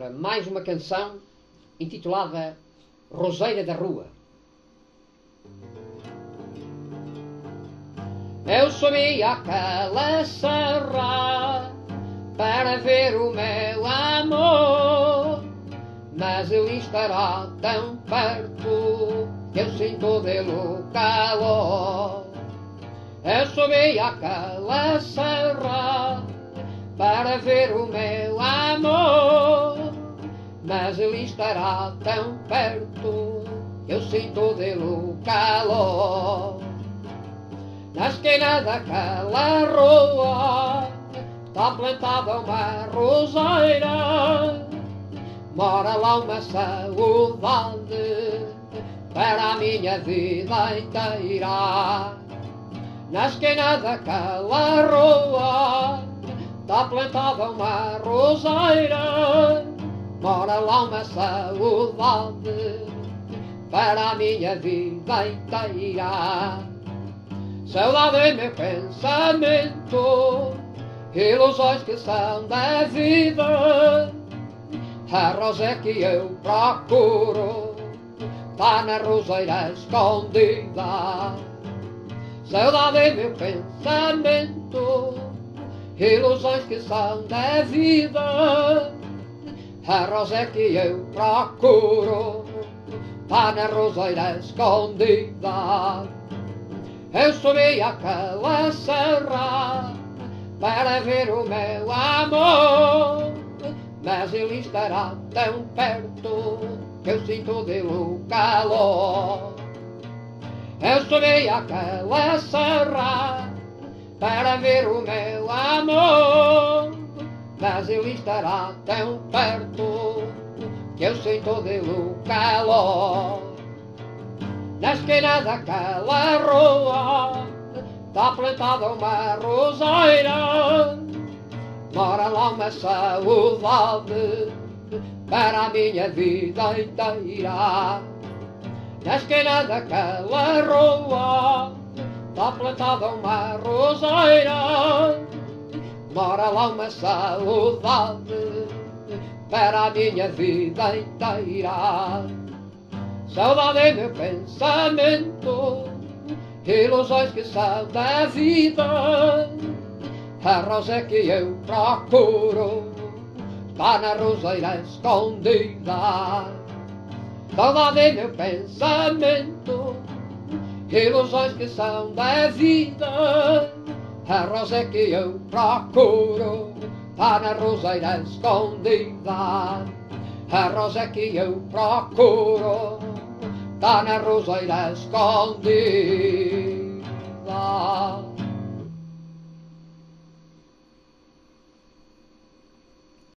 Ora, mais uma canção intitulada Roseira da Rua. Eu subi àquela serra para ver o meu amor, mas ele estará tão perto que eu sinto dele o calor. Eu subi àquela serra para ver o meu amor, mas ele estará tão perto eu sinto dele o calor. Na esquina daquela rua está plantada uma roseira, mora lá uma saudade para a minha vida inteira. Na esquina daquela rua está plantada uma roseira, mora lá uma saudade para a minha vida inteira. Saudade é meu pensamento, ilusões que são da vida. A rosa que eu procuro, está na roseira escondida. Saudade é meu pensamento, ilusões que são da vida. A rosa que eu procuro, está na roseira escondida. Eu subi àquela serra para ver o meu amor, mas ele estará tão perto que eu sinto dele o calor. Eu subi àquela serra ele estará tão perto que eu sinto dele o calor. Na esquina daquela rua está plantada uma roseira, mora lá uma saudade para a minha vida inteira. Na esquina daquela rua está plantada uma roseira, mora lá uma saudade para a minha vida inteira. Saudade é meu pensamento, ilusões que são da vida. A rosa que eu procuro está na roseira escondida. Saudade é meu pensamento, ilusões que são da vida. A rosa que eu procuro está na roseira escondida. A rosa que eu procuro está na roseira escondida.